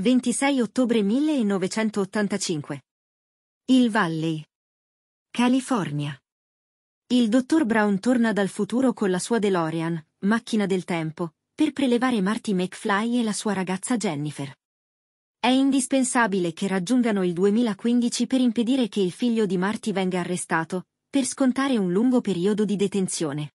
26 ottobre 1985. Il Valley. California. Il dottor Brown torna dal futuro con la sua DeLorean, macchina del tempo, per prelevare Marty McFly e la sua ragazza Jennifer. È indispensabile che raggiungano il 2015 per impedire che il figlio di Marty venga arrestato, per scontare un lungo periodo di detenzione.